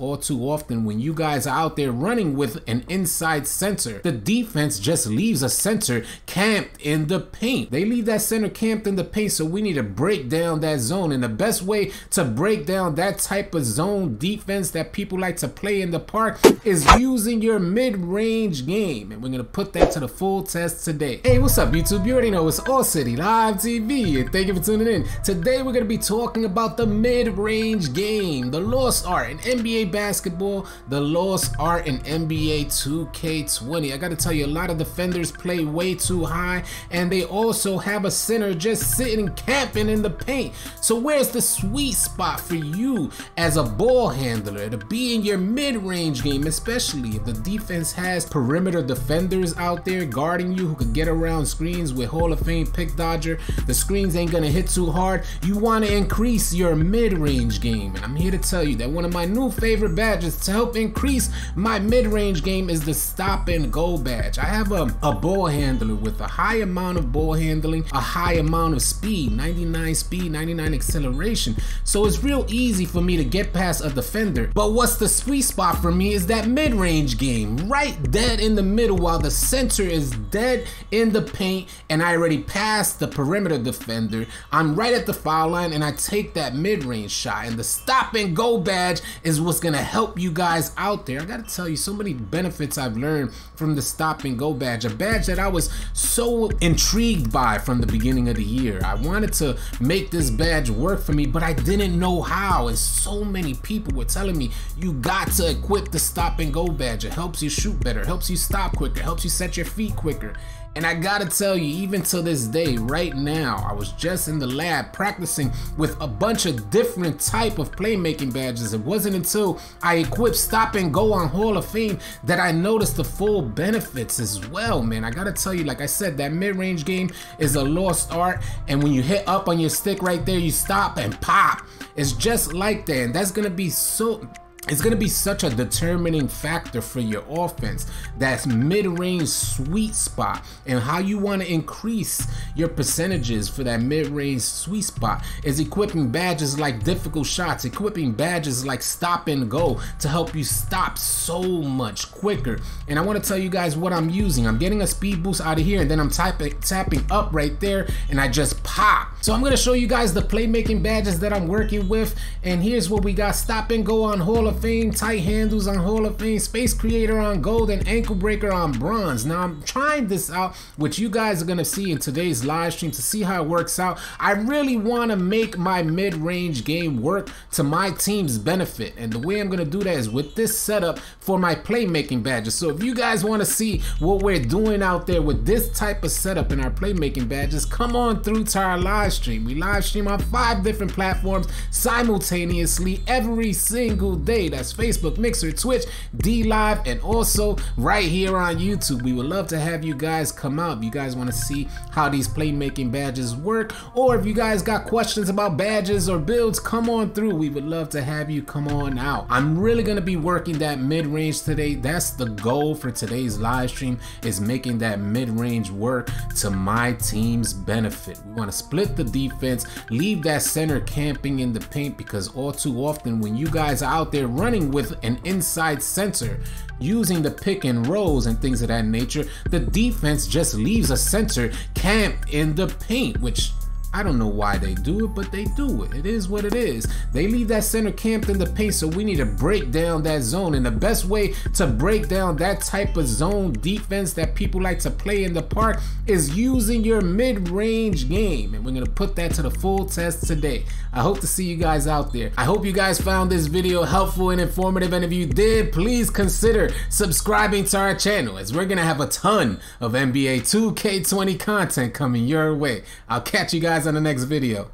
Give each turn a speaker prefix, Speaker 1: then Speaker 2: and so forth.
Speaker 1: all too often when you guys are out there running with an inside center, the defense just leaves a center camped in the paint. They leave that center camped in the paint, so we need to break down that zone. And the best way to break down that type of zone defense that people like to play in the park is using your mid-range game. And we're gonna put that to the full test today. Hey, what's up YouTube? You already know it's All City Live TV and thank you for tuning in. Today we're gonna be talking about the mid-range game, the lost art in NBA basketball, the lost are in NBA 2K20. I gotta tell you, a lot of defenders play way too high and they also have a center just sitting camping in the paint. So where's the sweet spot for you as a ball handler to be in your mid-range game, especially if the defense has perimeter defenders out there guarding you who could get around screens with Hall of Fame pick dodger. The screens ain't gonna hit too hard. You wanna increase your mid-range game. And I'm here to tell you that one of my new favorite badges to help increase my mid-range game is the stop and go badge. I have a, a ball handler with a high amount of ball handling, a high amount of speed, 99 speed, 99 acceleration. So it's real easy for me to get past a defender. But what's the sweet spot for me is that mid-range game, right dead in the middle while the center is dead in the paint and I already passed the perimeter defender. I'm right at the foul line and I take that mid-range shot and the stop and go badge is what's gonna help you guys out there. I gotta tell you so many benefits I've learned from the stop and go badge, a badge that I was so intrigued by from the beginning of the year. I wanted to make this badge work for me, but I didn't know how. And so many people were telling me, you got to equip the stop and go badge. It helps you shoot better, helps you stop quicker, helps you set your feet quicker. And I gotta tell you, even to this day, right now, I was just in the lab practicing with a bunch of different type of playmaking badges. It wasn't until I equipped Stop and Go on Hall of Fame that I noticed the full benefits as well, man. I gotta tell you, like I said, that mid-range game is a lost art. And when you hit up on your stick right there, you stop and pop. It's just like that. And that's gonna be so it's going to be such a determining factor for your offense. That's mid-range sweet spot and how you want to increase your percentages for that mid-range sweet spot is equipping badges like difficult shots, equipping badges like stop and go to help you stop so much quicker. And I want to tell you guys what I'm using. I'm getting a speed boost out of here and then I'm typing, tapping up right there and I just pop. So I'm going to show you guys the playmaking badges that I'm working with. And here's what we got. Stop and go on Hall of Fame, tight handles on Hall of Fame, Space Creator on gold, and Ankle Breaker on bronze. Now I'm trying this out, which you guys are gonna see in today's live stream to see how it works out. I really wanna make my mid-range game work to my team's benefit. And the way I'm gonna do that is with this setup for my playmaking badges. So if you guys wanna see what we're doing out there with this type of setup in our playmaking badges, come on through to our live stream. We live stream on five different platforms simultaneously every single day. That's Facebook, Mixer, Twitch, D Live, and also right here on YouTube. We would love to have you guys come out if you guys want to see how these playmaking badges work, or if you guys got questions about badges or builds, come on through. We would love to have you come on out. I'm really gonna be working that mid-range today. That's the goal for today's live stream is making that mid-range work to my team's benefit. We want to split the defense, leave that center camping in the paint because all too often when you guys are out there running with an inside center, using the pick and rolls and things of that nature, the defense just leaves a center camped in the paint, which I don't know why they do it, but they do it. It is what it is. They leave that center camped in the paint, so we need to break down that zone. And the best way to break down that type of zone defense that people like to play in the park is using your mid-range game. And we're gonna put that to the full test today. I hope to see you guys out there. I hope you guys found this video helpful and informative. And if you did, please consider subscribing to our channel as we're gonna have a ton of NBA 2K20 content coming your way. I'll catch you guys guys on the next video.